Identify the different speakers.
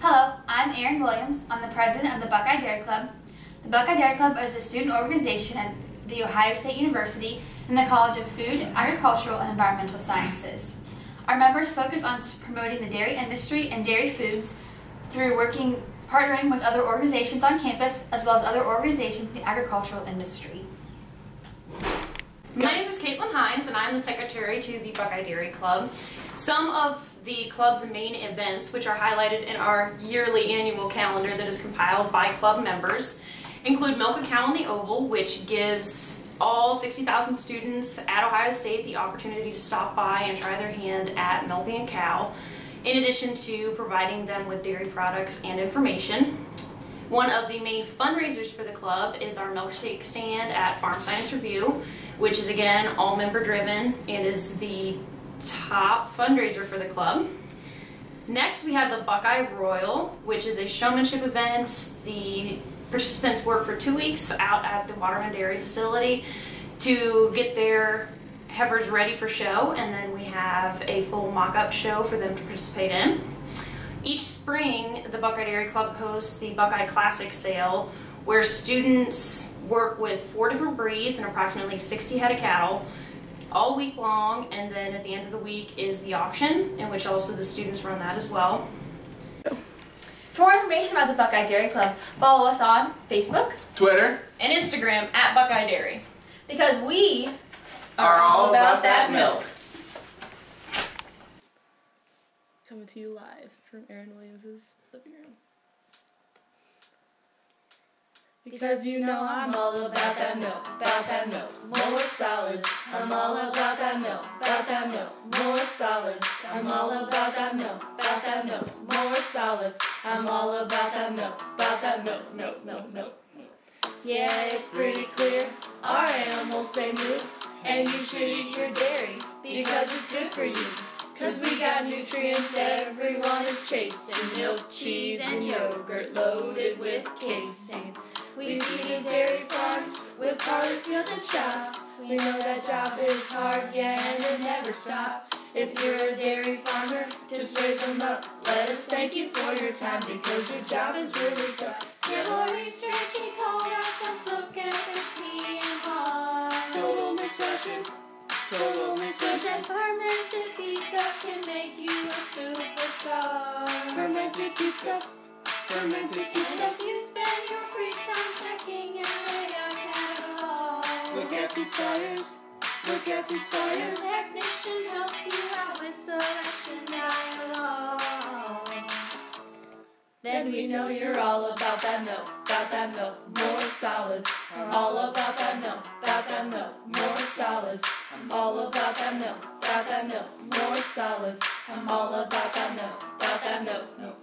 Speaker 1: Hello, I'm Erin Williams. I'm the president of the Buckeye Dairy Club. The Buckeye Dairy Club is a student organization at The Ohio State University in the College of Food, Agricultural, and Environmental Sciences. Our members focus on promoting the dairy industry and dairy foods through working, partnering with other organizations on campus as well as other organizations in the agricultural industry.
Speaker 2: My name is Caitlin Hines and I'm the secretary to the Buckeye Dairy Club. Some of the club's main events, which are highlighted in our yearly annual calendar that is compiled by club members, include Milk a Cow in the Oval, which gives all 60,000 students at Ohio State the opportunity to stop by and try their hand at milking a cow, in addition to providing them with dairy products and information. One of the main fundraisers for the club is our milkshake stand at Farm Science Review, which is again all member driven and is the top fundraiser for the club. Next we have the Buckeye Royal, which is a showmanship event. The participants work for two weeks out at the Waterman Dairy facility to get their heifers ready for show and then we have a full mock-up show for them to participate in. Each spring, the Buckeye Dairy Club hosts the Buckeye Classic Sale, where students work with four different breeds and approximately 60 head of cattle all week long, and then at the end of the week is the auction, in which also the students run that as well.
Speaker 1: For more information about the Buckeye Dairy Club, follow us on Facebook,
Speaker 3: Twitter,
Speaker 2: and Instagram at Buckeye Dairy.
Speaker 1: Because we
Speaker 3: are, are all about, about that milk. milk.
Speaker 4: Coming to you live from Erin Williams's living room. Because you know I'm all about that milk, about that milk. More solids, I'm all about that milk, about that milk. More solids, I'm all about that milk, about that milk. More solids, I'm all about that milk, about that milk, milk, milk, milk. Yeah, it's pretty clear. Our animals say moo, and you should eat your dairy because it's good for you. Cause we got nutrients everyone is chasing Milk, cheese, and yogurt loaded with casein We see these dairy farms with parlors, fields, and shops. We know that job is hard, yeah, and it never stops. If you're a dairy farmer, just raise them up. Let us thank you for your time because your job is really tough. Nibble research, he told us, let's look at the pie Total ration Total mixed fermented feedstuff can make you a superstar. Fermented feedstuffs. Fermented feedstuffs. Catalog. Look at these sires. Look at these sires. The technician helps you out with selection dialogue. Then we know you're all about that milk, about that milk, more solids. All about that milk, about that milk, more solids. I'm all about that milk, about that milk, more solids. I'm all about that milk, about that milk, milk.